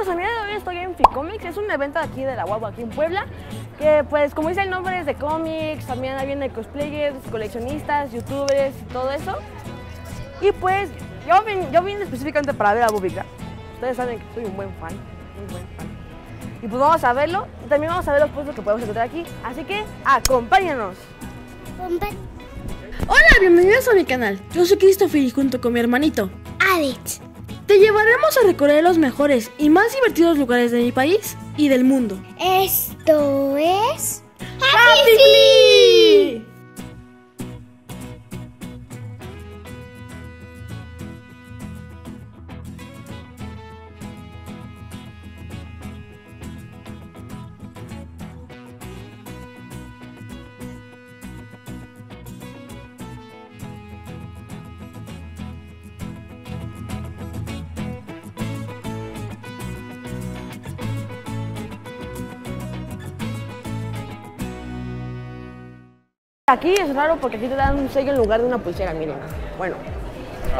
pues el día de hoy estoy en Ficomics, es un evento aquí de la Guagua, aquí en Puebla, que pues como dice el nombre es de cómics, también hay vienen cosplayers, coleccionistas, youtubers y todo eso. Y pues yo vine, yo vine específicamente para ver a Bubika. Ustedes saben que soy un buen fan, muy buen fan. Y pues vamos a verlo, y también vamos a ver los puestos que podemos encontrar aquí, así que acompáñanos. Hola, bienvenidos a mi canal. Yo soy Christopher y junto con mi hermanito Alex. Te llevaremos a recorrer los mejores y más divertidos lugares de mi país y del mundo. Esto es. ¡Happy Aquí es raro porque aquí te dan un sello en lugar de una pulsera, miren. Bueno.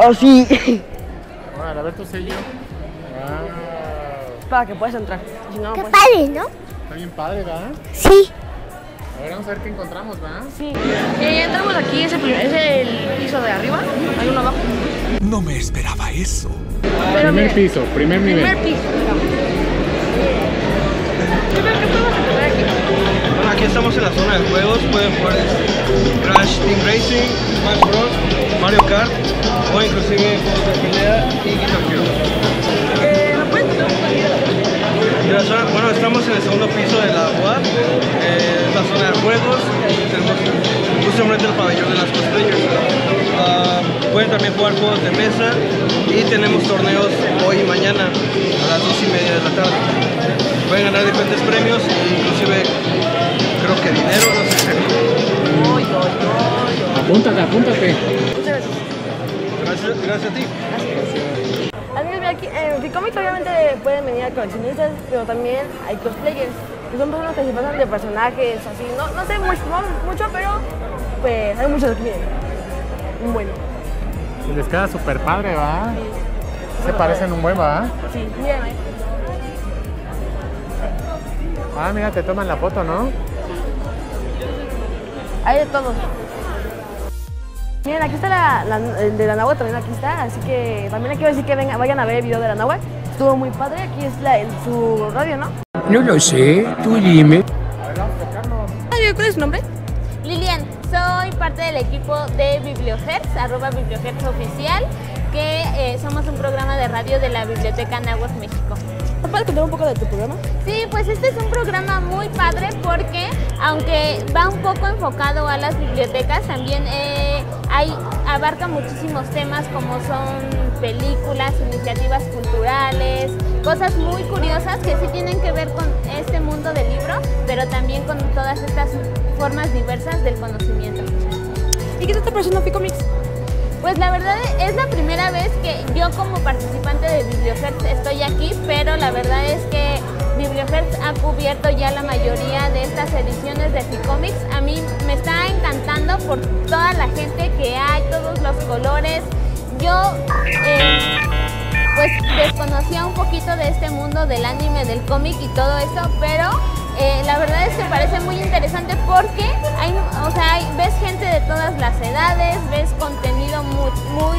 Así. Bueno, a ver tu sello. Wow. Para que puedas entrar. Si no, Qué pues- padre, ¿no? Está bien padre, ¿verdad? Sí. A ver, vamos a ver qué encontramos, ¿verdad? Sí. Eh, entramos aquí, es el, primer- es el piso de arriba. Hay uno abajo. No me esperaba eso. Pero primer miren, piso, primer nivel. Primer piso. ¿Qué tal que podemos encontrar aquí? Bueno, aquí estamos en la zona de juegos, pueden jugar Crash Team Racing, Smash Bros, Mario Kart o inclusive juegos de pelea y Guitar Hero. Eh, ¿Me puedes contar un poco de Y la zona- bueno, estamos en el segundo piso de la UAP, eh, la zona de juegos, tenemos justamente el pabellón de las cosplayers. Ah, pueden también jugar juegos de mesa y tenemos torneos hoy y mañana a las dos y media de la tarde. Pueden ganar diferentes premios e inclusive creo que dinero, no sé. Apúntate, apúntate. Muchas gracias. Gracias, gracias a ti. Amigos, mira aquí, en Ficomics obviamente pueden venir a coleccionistas, pero también hay cosplayers, que son personas que se pasan de personajes, así, no, no sé mucho, mucho, pero pues hay muchos aquí, miren. Un bueno. Les queda súper padre, ¿va? Se parecen un buen, ¿va? Sí, miren ahí. Ah, mira, te toman la foto, ¿no? Hay de todo. Miren, aquí está la, la- el de la náhuatl también aquí está, así que también voy a decir que vengan, vayan a ver el video de la náhuatl. Estuvo muy padre, aquí es la, el- su radio, ¿no? No lo sé, tú dime. Ay, ¿Cuál es su nombre? Lilian, soy parte del equipo de Bibliohertz, arroba Bibliohertz Oficial, que eh, somos un programa de radio de la Biblioteca Nahuatl México. ¿Me puedes contar un poco de tu programa? Sí, pues este es un programa muy padre porque aunque va un poco enfocado a las bibliotecas, también eh, hay, abarca muchísimos temas como son películas, iniciativas culturales, cosas muy curiosas que sí tienen que ver con este mundo del libro, pero también con todas estas formas diversas del conocimiento. ¿Y qué te está pareciendo Ficomics? Pues la verdad es la primera vez que yo como participante de Biblioferts estoy aquí, pero la verdad es que Biblioferts ha cubierto ya la mayoría de estas ediciones de Ficomics. A mí me está encantando por toda la gente que hay, todos los colores. Yo eh, pues desconocía un poquito de este mundo del anime, del cómic y todo eso, pero eh, la verdad es que parece muy interesante porque hay, o sea, hay- ves gente de todas las edades, ves contenido muy, muy,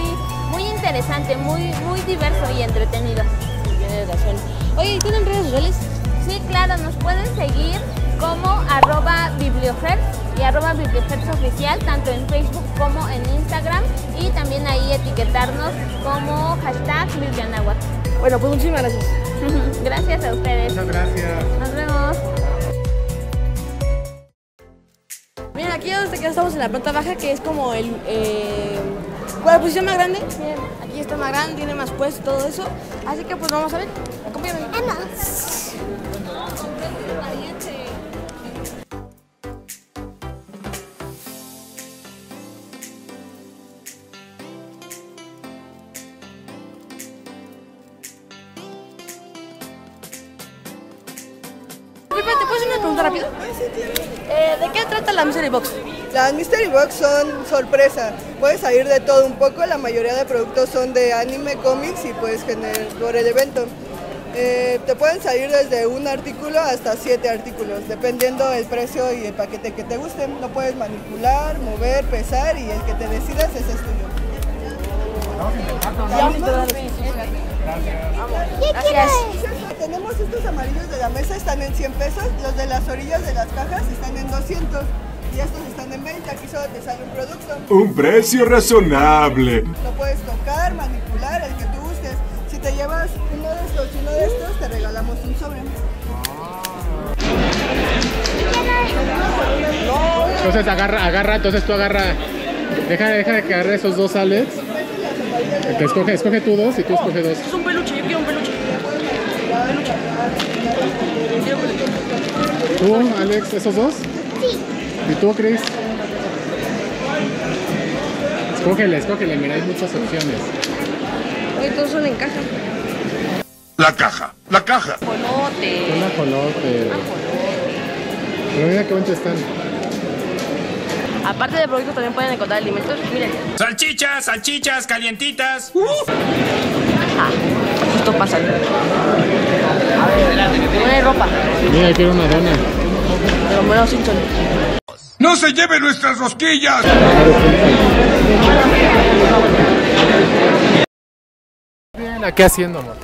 muy interesante, muy, muy diverso y entretenido. Tienes razón. Oye, ¿y ¿tienen redes sociales? Sí, claro, nos pueden seguir como arroba biblioferts y arroba biblioferts oficial, tanto en Facebook como en Instagram y también ahí etiquetarnos como hashtag Biblianahuatl. Bueno, pues muchísimas gracias. Gracias a ustedes. Muchas gracias. Nos vemos. Miren, aquí donde ya estamos en la planta baja, que es como el... Eh, la posición más grande. Miren, aquí está más grande, tiene más puestos, todo eso. Así que pues vamos a ver. Acompáñame. Pipe, ¿te puedo hacer una pregunta rápido? Eh, ¿De qué trata la Mystery Box? Las Mystery Box son sorpresa. Puedes salir de todo un poco. La mayoría de productos son de anime, cómics y puedes generar por el evento. Eh, te pueden salir desde un artículo hasta siete artículos, dependiendo del precio y el paquete que te guste. Lo puedes manipular, mover, pesar y el que te decidas ese es tuyo. Gracias. Tenemos estos amarillos de la mesa, están en 100 pesos, los de las orillas de las cajas están en 200 y estos están en 20, aquí solo te sale un producto. Un precio razonable. Lo puedes tocar, manipular, el que tú gustes. Si te llevas uno de estos y uno de estos, te regalamos un sobre. Entonces agarra, agarra, entonces tú agarra. Deja, deja de que agarre esos dos Alex. Que escoge, escoge tú dos y tú escoge dos. ¿Tú, Alex, esos dos? Sí. ¿Y tú, Chris? Escógele, escógele, mira, hay muchas opciones. Oye, todos son en caja. La caja, la caja. Colote. Son ajolote. Pero mira qué bonitos están. Aparte de productos también pueden encontrar alimentos. Miren, Salchichas, salchichas, calientitas. justo pasan. No hay ropa, Mira, ahí tiene una dona. pero menos Simpson. ¡No se lleve nuestras rosquillas! Bien, ¿qué haciendo, amor?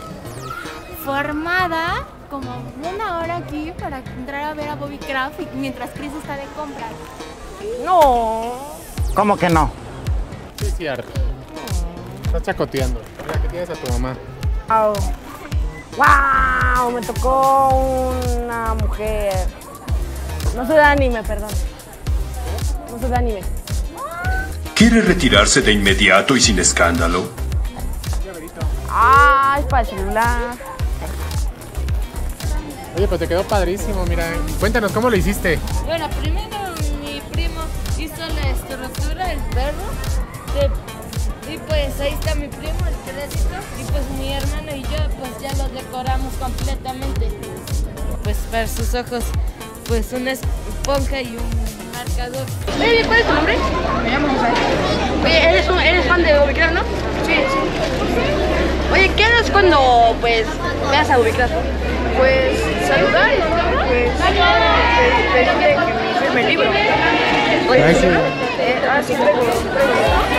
Formada como una hora aquí para entrar a ver a Bobby Craft y mientras Chris está de compras. No. ¿Cómo que no? Sí, es cierto. Estás chacoteando. Mira, que tienes a tu mamá. Wow. Wow, me tocó una mujer. No soy de anime, perdón. No soy de anime. ¿Quiere retirarse de inmediato y sin escándalo? Ah, es para el celular. Oye, pues te quedó padrísimo, mira. Cuéntanos, ¿cómo lo hiciste? Bueno, primero mi primo hizo la estructura del perro. de- y pues ahí está mi primo, el pedacito. Y pues mi hermano y yo pues ya lo decoramos completamente. Pues para sus ojos, pues una esponja y un marcador. Oye, ¿cuál es tu nombre? Me llamo José. Oye, ¿eres, un- eres fan de Ubicraft, no? Sí, sí. Oye, ¿qué haces cuando, pues, veas a Ubicraft? Pues, saludar y pues, que me libro. Oye, sí. Eh, ah, sí.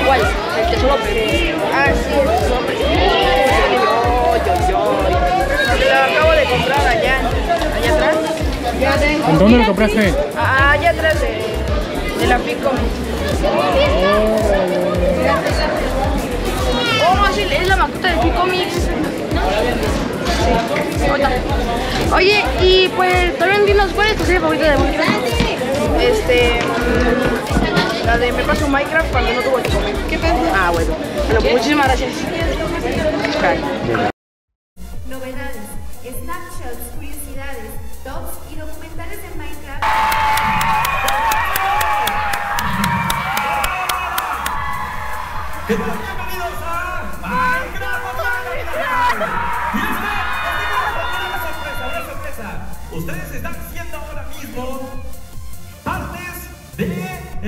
¿Cuál? El tesoro perdido. Ah, sí, el tesoro perdido. Yo, yo, yo. Lo acabo de comprar allá, allá atrás. ¿En dónde lo compraste? Ah, allá atrás de, de la Pico. Oh, sí, es la mascota de Pico Mix. Sí. Oye, y pues también dinos cuál es tu serie favorita de Minecraft. Este. La de Me paso Minecraft cuando no tuvo que comer. ¿Qué pasa? Ah, bueno. Bueno, pues muchísimas gracias. Bye. Novedades, snapshots, curiosidades, tops y documentales de Minecraft. Bienvenidos a Minecraft. Y este, este una sorpresa, una sorpresa. Ustedes están siendo ahora mismo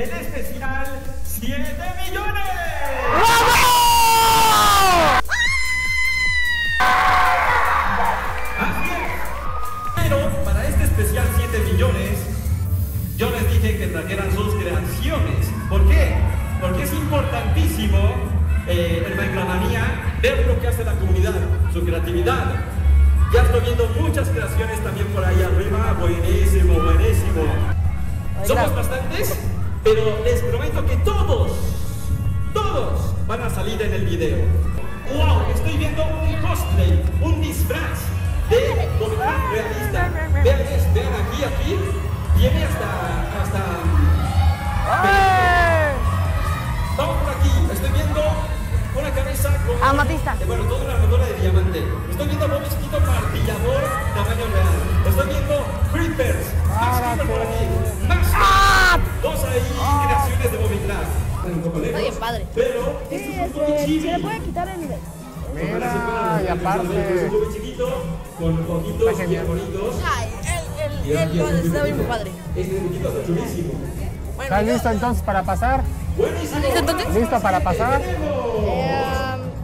el especial 7 millones. Así es. Pero para este especial 7 millones, yo les dije que trajeran sus creaciones. ¿Por qué? Porque es importantísimo eh, en Minecraftmanía ver lo que hace la comunidad, su creatividad. Ya estoy viendo muchas creaciones también por ahí arriba. Buenísimo, buenísimo. Somos bastantes, pero les prometo que todos, todos van a salir en el video. ¡Wow! Estoy viendo un cosplay, un disfraz de Bobcat realista. Vean, vean aquí, aquí. Viene hasta. hasta. Vamos por aquí. Estoy viendo una cabeza con. Amatista. eh, Bueno, toda una armadura de diamante. Estoy viendo a Bob martillador tamaño real. Estoy viendo creepers por aquí. ¡Stop! Dos ahí creaciones de padre. Pero sí, se le puede quitar el... Mira, aparte... Un chiquito, con ojitos bien bonitos. Ay, el, el, está bien padre. Este está chulísimo. ¿Estás listo entonces para pasar? ¿Listo para pasar?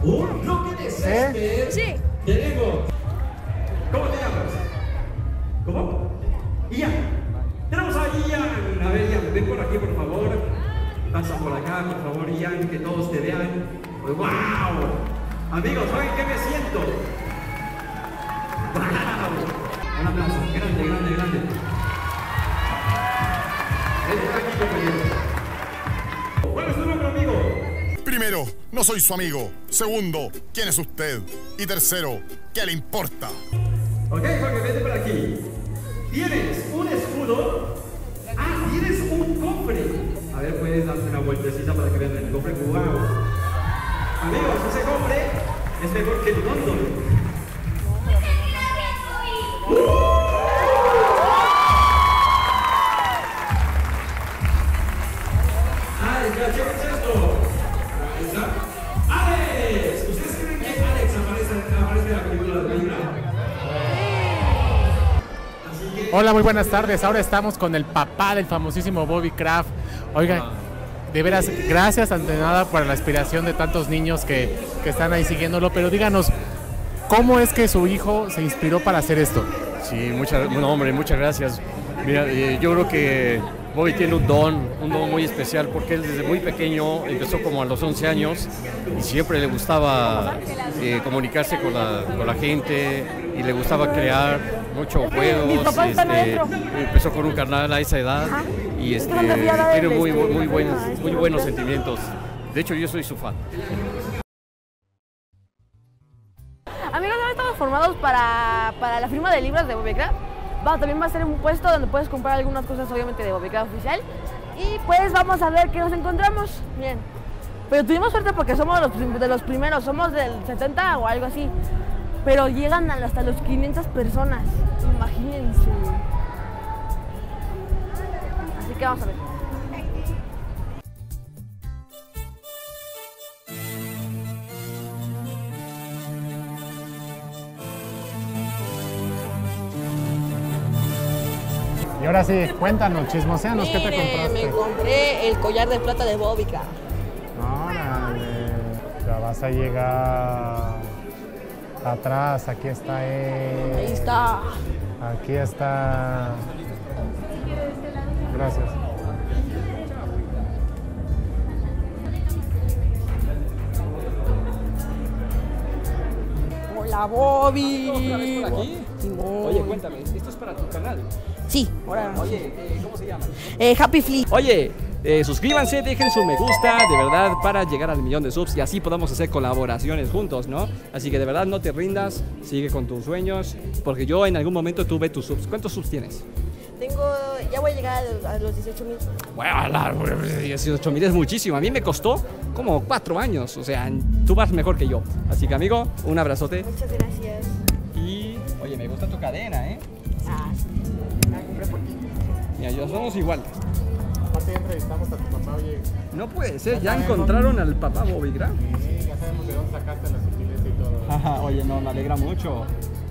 Un bloque de. Sí. Tenemos. ¿Cómo te llamas? ¿Cómo? Ian acá, por favor, Ian, que todos te vean. ¡Wow! Amigos, ¿saben qué me siento? ¡Wow! Un aplauso, grande, grande, grande. Por aquí. ¿Cuál es tu nombre, amigo? Primero, no soy su amigo. Segundo, ¿quién es usted? Y tercero, ¿qué le importa? Ok, Jorge, vete por aquí. Es mejor que el London. Hola, muy buenas tardes. Ahora estamos con el papá del famosísimo Bobby Kraft. Oiga, de veras, gracias ante nada por la inspiración de tantos niños que, que están ahí siguiéndolo. Pero díganos, ¿cómo es que su hijo se inspiró para hacer esto? Sí, muchas, bueno, hombre, muchas gracias. Mira, eh, yo creo que Bobby tiene un don, un don muy especial porque él desde muy pequeño empezó como a los 11 años y siempre le gustaba eh, comunicarse con la, con la gente y le gustaba crear muchos juegos. este, empezó con un canal a esa edad y este, tiene muy, muy, buenos, muy sentimientos. De hecho, yo soy su fan. Amigos, ahora estamos formados para, para la firma de libros de Bobbycraft. Va, también va a ser un puesto donde puedes comprar algunas cosas, obviamente, de Bobbycraft oficial. Y pues vamos a ver qué nos encontramos. Bien. Pero tuvimos suerte porque somos los de los primeros, somos del 70 o algo así. Pero llegan hasta los 500 personas. Imagínense. Que vamos a ver. Y ahora sí, cuéntanos, chismoseanos, ¿qué te compraste? me compré el collar de plata de Bobbycraft. Órale, ya vas a llegar atrás, aquí está él. Ahí está. Aquí está. Gracias. Hola, Bobby. por aquí? Simón. Oye, cuéntame, esto es para tu canal. Sí, ahora. Oye, eh, ¿cómo se llama? Eh, Happy Flea. Oye, eh, suscríbanse, dejen su me gusta, de verdad, para llegar al millón de subs y así podamos hacer colaboraciones juntos, ¿no? Así que de verdad no te rindas, sigue con tus sueños, porque yo en algún momento tuve tus subs. ¿Cuántos subs tienes? Tengo, ya voy a llegar a, los 18 mil. Bueno, la- 18 mil es muchísimo. A mí me costó como cuatro años. O sea, tú vas mejor que yo. Así que, amigo, un abrazote. Muchas gracias. Y, oye, me gusta tu cadena, ¿eh? Ah, sí. La compré por ti. Mira, yo somos igual. Aparte ya entrevistamos a tu papá, oye. No puede ser, ya encontraron al papá Bobby Graham. Sí, ya sabemos de dónde sacaste la sutileza y todo. Ajá, oye, no, me alegra mucho.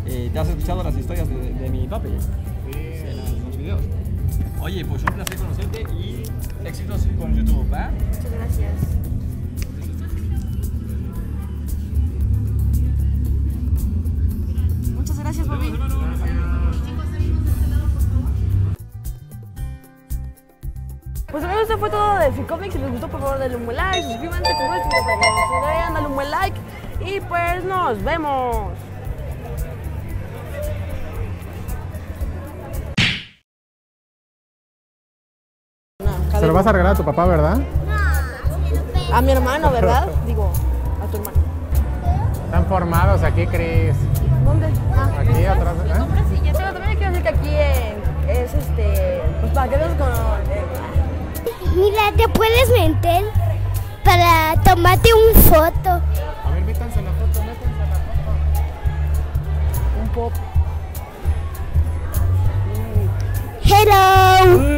Eh, ¿Te has escuchado las historias de, de mi papi? Videos. Oye, pues un placer conocerte y éxitos con YouTube, ¿va? Muchas gracias. Muchas gracias, Bobby. Pues amigos, esto fue todo de Ficomics. Si les gustó, por favor, denle un buen like, suscríbanse, comenten, dale un buen like. Y pues nos vemos. vas a regalar a tu papá, ¿verdad? No, A mi hermano, ¿verdad? Digo, a tu hermano. Están formados aquí, Cris. ¿Dónde? Ah, aquí atrás. ¿eh? Sí, pero también quiero decir que aquí en, es este. Pues para paquetes con. Eh. Mira, te puedes meter para tomarte un foto. A ver, métanse la foto, métanse la foto. Un pop. Hello.